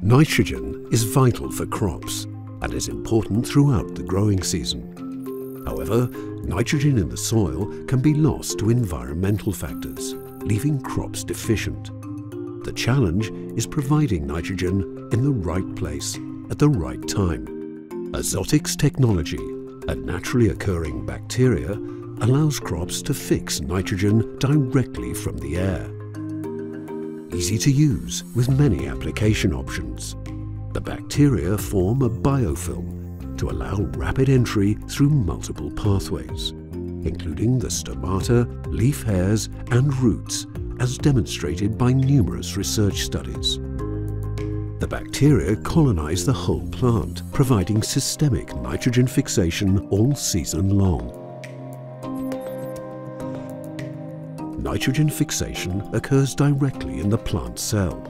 Nitrogen is vital for crops and is important throughout the growing season. However, nitrogen in the soil can be lost to environmental factors, leaving crops deficient. The challenge is providing nitrogen in the right place at the right time. Azotix technology, a naturally occurring bacteria, allows crops to fix nitrogen directly from the air. Easy to use with many application options. The bacteria form a biofilm to allow rapid entry through multiple pathways, including the stomata, leaf hairs and roots as demonstrated by numerous research studies. The bacteria colonize the whole plant, providing systemic nitrogen fixation all season long. Nitrogen fixation occurs directly in the plant cell,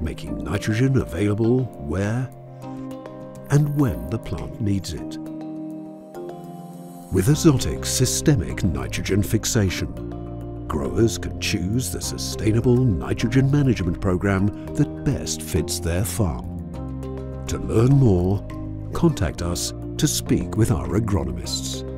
making nitrogen available where and when the plant needs it. With Azotix systemic nitrogen fixation, growers can choose the sustainable nitrogen management program that best fits their farm. To learn more, contact us to speak with our agronomists.